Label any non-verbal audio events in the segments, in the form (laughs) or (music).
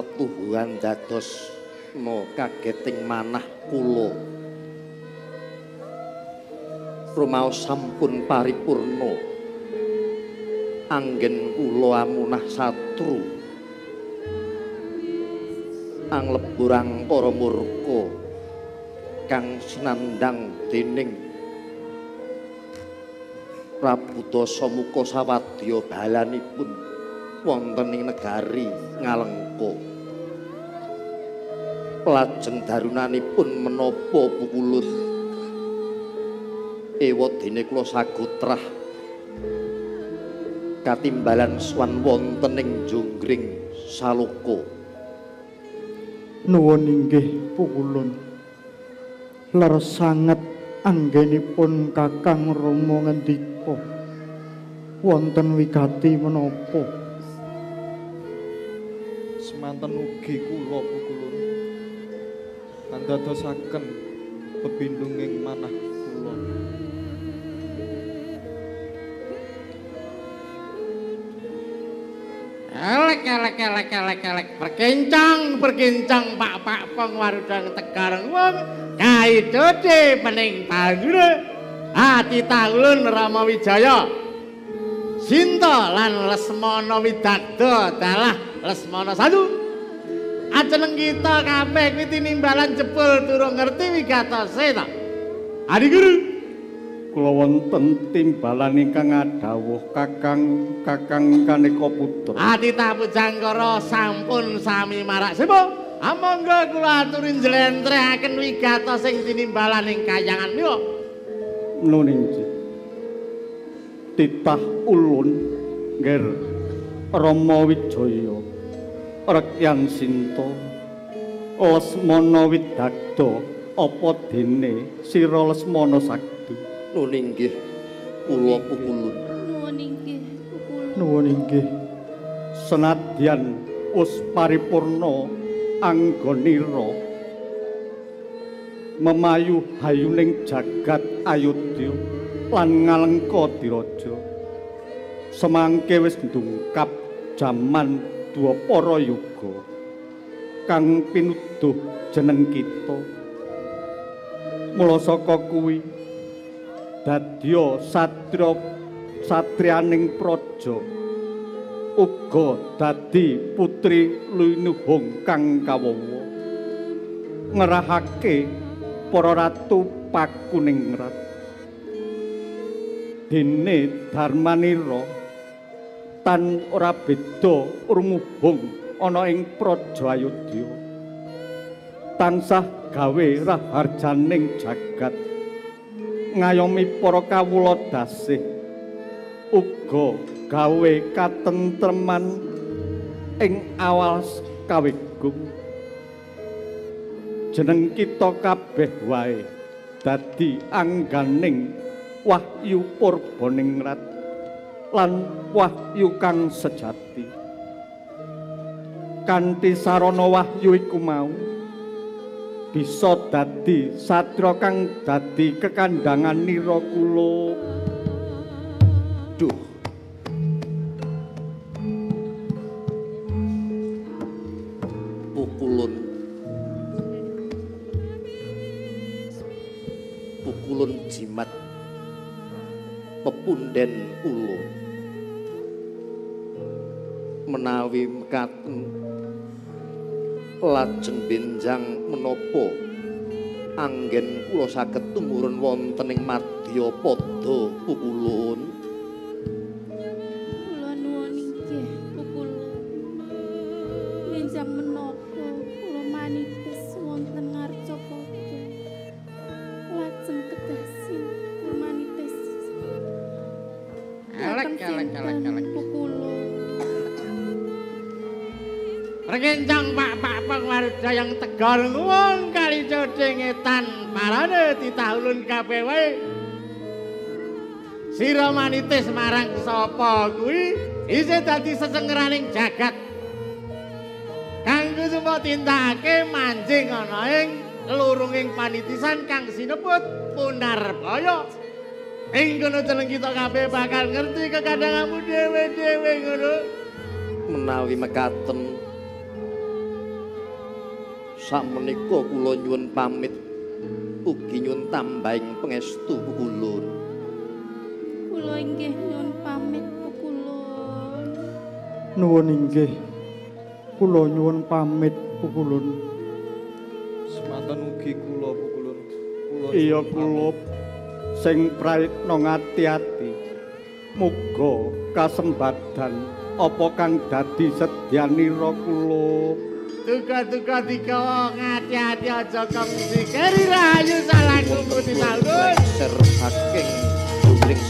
satuhuan dados no kageting manah kula. Rumaos sampun paripurna. Anggen kula amunah satru. Angleburang para murka kang sinandang dening Prabu Dasamuka sawadya balanipun wonten ing negari Ngalengka. Lajeng darunanipun menapa pukulut ewadene kula sagutrah katimbalan swan wonten ing jonggring saloka. Nuwun inggih pukulun. Ler sanget anggenipun Kakang Rama ngendika wonten wigati menapa semanten ugi kula pukulun andadosaken bebindunging manah kula. Elek elek elek elek elek. Berkencang berkencang pak pak pengwarudang tegar wong kaidode pening panggule hati taulun Rama Wijaya Sinta lan Lesmana Widagdo dalah Lesmana satu ajeneng kita kabeh kuwi tinimbalan jebul durung ngerti wigatose ta? Adi Guru kula wonten timbalan ingkang adhawuh Kakang Kakang Kaneka Putra. Adi jangkara sampun sami marak sepo amangga kula aturin jlentrehaken wigato sing tinimbalan ing kayangan mila. Nuninji titah ulun nger Rama Wijaya Rekyan Sinta Lesmana Widagdo apa dene sira Lesmana Sakti? Nun inggih. Kula pukulun. Nuwun inggih, pukulun. nuwun inggih. Senadyan us paripurna anggonira. Memayu hayuning jagat ayudya lan ngalengka diraja. Semangke wis ndungkap jaman dwapara yuga kang pinuduh jeneng kita. Mula saka kuwi dadya satya satriyaning praja uga dadi putri Luinuhung kang kawawa. Ngerahake para ratu pakuningrat dene Darmanira tan ora beda rumuhung ana ing praja Ayodya tansah gawe raharjaning jagat ngayomi para kawula dasih. Uga gawe katentreman ing awal kawigung. Jeneng kita kabeh wae dadi angganing wahyu purbaningrat lan wahyu kang sejati kanthi sarana wahyu iku mau bisa dadi satra kang dadi kekandangan nira kula Duh. Pukulun. Pukulun jimat. Pepunden kula. Menawi mekaten lajeng benjang menapa anggen kula saged tumurun wonten ing madya pada pukulun. Rekencang pak pak pengwarda yang tegar wong kali codengetan parane ditahulun wae. Sira manitis marang sapa kuwi isih dadi sesengeraning jagat. Supa tindake manjing ana ing lurunging panitisan kang sinebut Punarbaya. Ing kono jeneng kita kabeh bakal ngerti kekandanganmu dhewe-dhewe ngono. menawi mekaten Sakmenika kula nyuwun pamit ugi nyuwun tambahing pangestu pukulun. Kula inggih nyuwun pamit pukulun. Nuwun inggih. Kula nyuwun pamit pukulun. Semanten ugi kula pukulun. Kula Iya kula sing praitna ngati-ati. Muga kasembadan apa kang dadi sedyanira kula. Tuga-tuga dikawa ngati-hati aja kongsi keri rahayu salah kuku ditanggung. Lengser saking jumling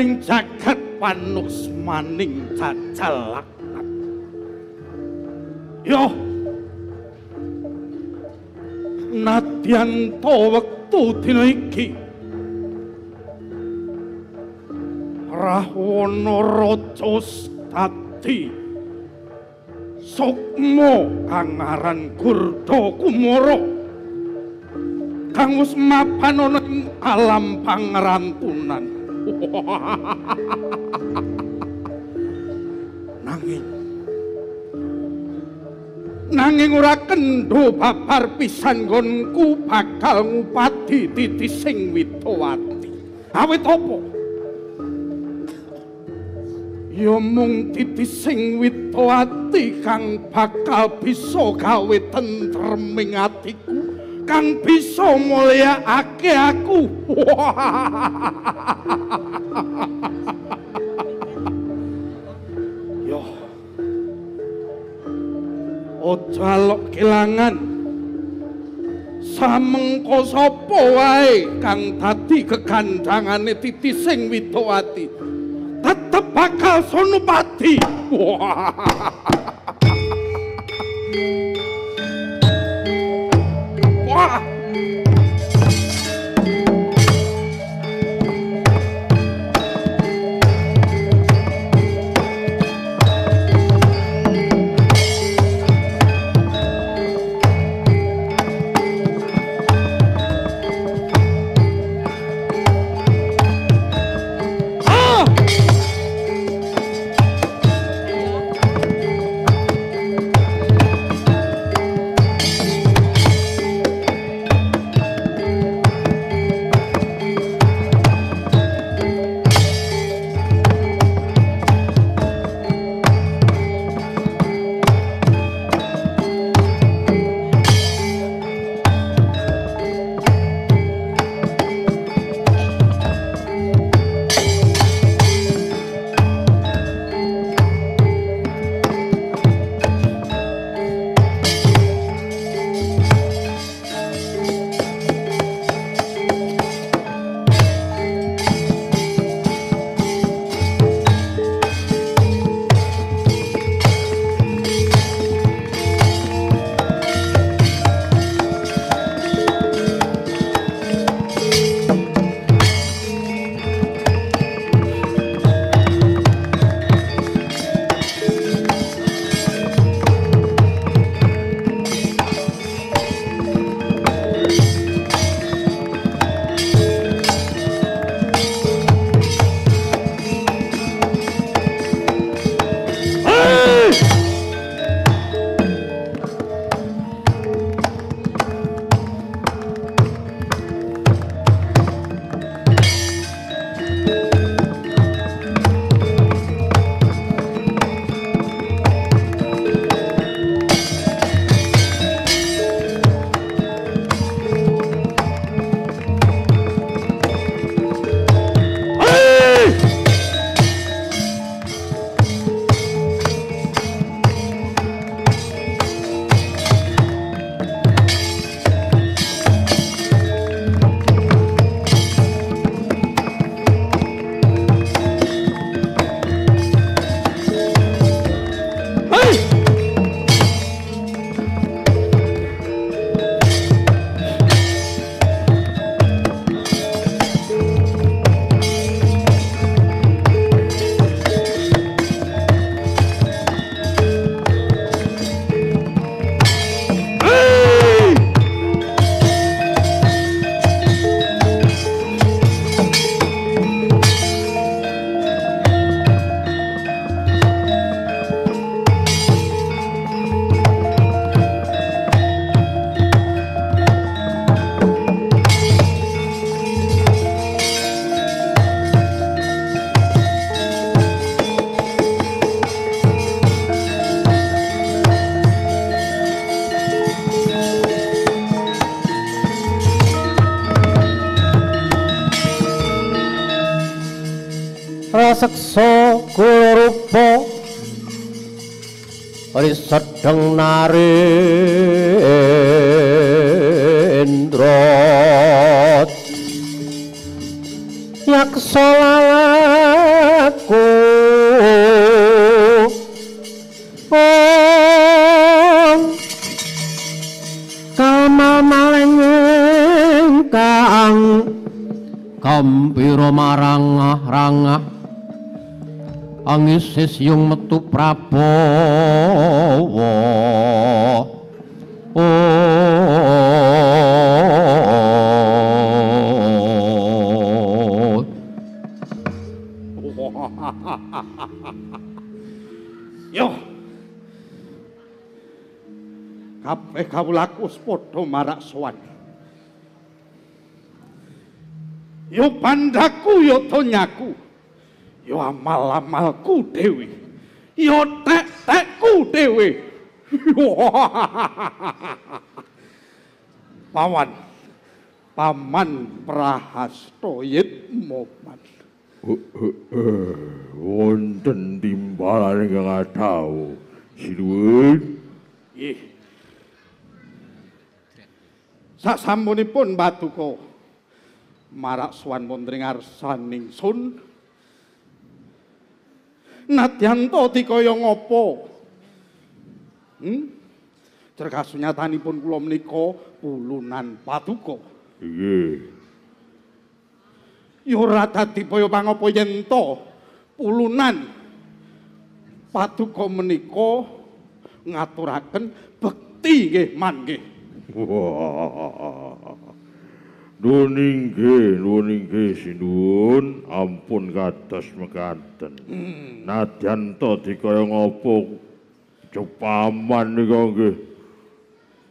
Laglaing jagat panus maning cacal laknat. Yo. Nadyan to wektu dina iki. Rahwana raja stati. Sukmo kang aran Gurda Kumara. Kang wis mapan ana ing alam pangrantunan. (laughs) nanging. Nanging ora kendho babar pisan nggonku bakal ngupati titi sing Widowati awit apa? Ya mung titi sing Widowati kang bakal bisa gawe tentreming atiku kang bisa mulyakake aku (laughs) Yo. Ojo alok kelangan. Samengko sapa wae kang dadi kegandangane titi sing Widowati. Tetep bakal Sonopati. (laughs) Wah. Wah. Seksa kula rupa Ri sedeng narendra Yaksa Angisis yung metu prabowo Oh (laughs) Yo. Kabeh kawulaku padha marak sowan. Yo pandaku yo tonyaku. Yo amal-amalku dhewe. Yo tek-tekku dhewe. Pawan. (laughs) Paman Prahasta Yitmoman. wonten timbalan ingkang adaw sinuwun Nggih. Sasampunipun Paduka marak sowan wonten ing ngarsaning sun nadyan to dikaya ngapa? Hmm? Cergas nyatanipun kula menika pulunan Paduka. nggih Ya ora dadi kaya pangapa yen to pulunan Paduka menika ngaturaken bekti nggih man nggih. Wah. Nuwun inggih, nuwun inggih sinuwun, ampun kados mekaten. Nadyan to dikaya ngapa cepaman nika nggih.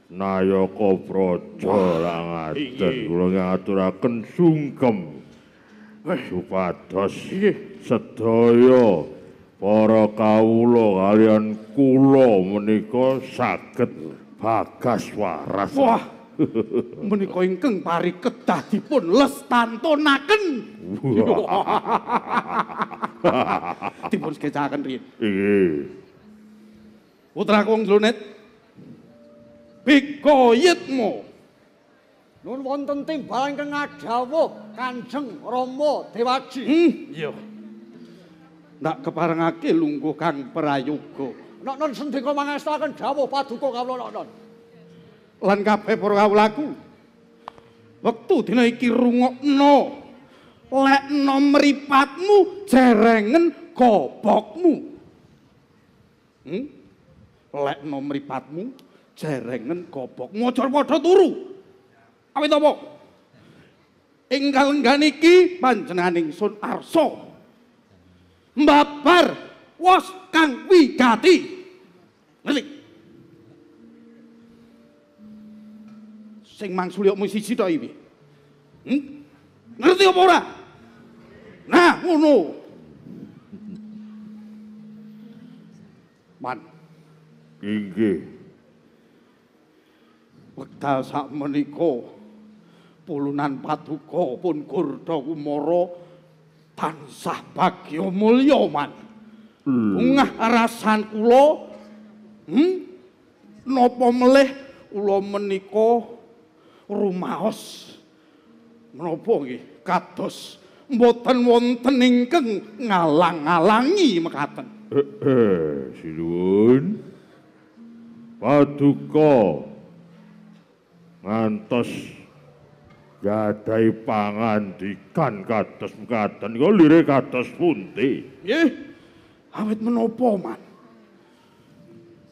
Nayaka praja lah ngaten kula ngaturaken sungkem supados sedaya para kawula kalian kula menika saged bagas waras. Wah. Menika ingkang pari kedah dipun lestantunaken. dipun skecaken riyin. Nggih. Putra wong Jlonet. Bikoyitmu. Nun wonten timbalan kang ngadhawuh Kanjeng Rama Dewaji. Hmm, iya. Ndak keparengake lungguh Kang Prayoga. Nek nun sendika mangestaken dawuh paduka kawula nek nun. Lan kabeh para kawulaku. Wektu dina iki rungokno. Lekno mripatmu jerengen gobokmu. Hmm? Lekno mripatmu jerengen gobokmu. Padha turu. Awit apa? Enggal enggan iki panjenenganing Sun Arsa. Mbabar wos kang wigati. Ngerti? Sing mangsuli mung siji tok iki. Hmm? Ngerti apa ora? Nah, ngono. Man, Inggih. wekdal sak menika pulunan paduka pun Gurda Kumara tansah bagya mulya man. Bungah arasan kula hmm? napa melih kula menika rumaos menapa nggih kados mboten wonten ingkang ngalang-alangi mekaten. Eh, eh, sinuwun. Paduka ngantos gadai pangandikan kados mekaten kok lire kados pundi Nggih. Awit menapa man?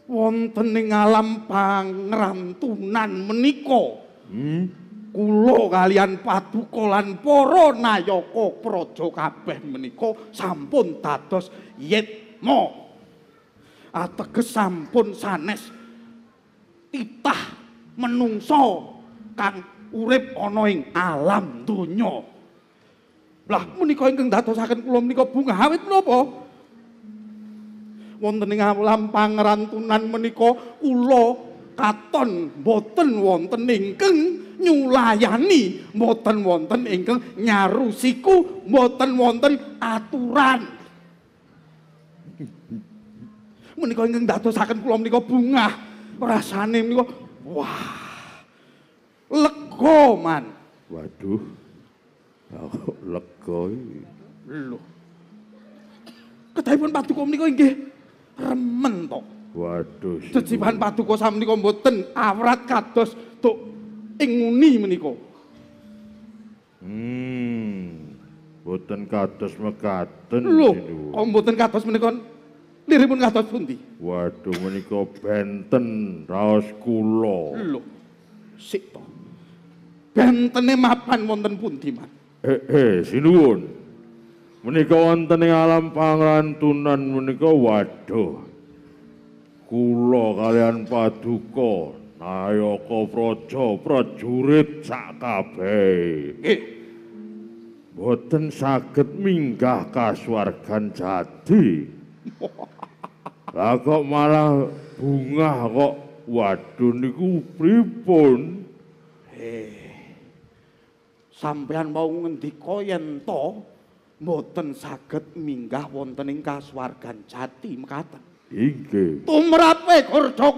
Wonten ing alam pangrantunan menika hmm? kula kalian paduka lan para nayaka praja kabeh menika sampun dados yitma. Ateges sampun sanes titah menungso kang urip ana ing alam donya. Lah menika ingkang dadosaken kula menika bunga awit menapa? Wonten ing alam pangrantunan menika kula katon boten wonten ingkang nyulayani mboten wonten ingkang nyarusiku mboten wonten aturan. Menika ingkang dadosaken kula menika bungah rasane menika wah lega man. Waduh. Aku lega iki. Lho. Kedahipun paduka menika inggih remen to. Waduh. Jejiban paduka sami menika mboten awrat kados tuk ing nguni menika. Hmm. Boten kados mekaten. Lho, kok mboten kados menika liripun kados pundi? Waduh menika benten raos kula. Lho. Sik to. Bentene mapan wonten pundi, Man? Eh, eh, sinuwun. Menika wonten ing alam pangrantunan menika waduh. Kula kalian paduka nayaka praja prajurit sak kabeh. Boten saged minggah kasuwargan jati. Lah kok malah bungah kok waduh niku pripun? Sampeyan mau ngendika yen to mboten saged minggah wonten ing kasuwargan jati mekaten. Inggih. Tumrap we kurca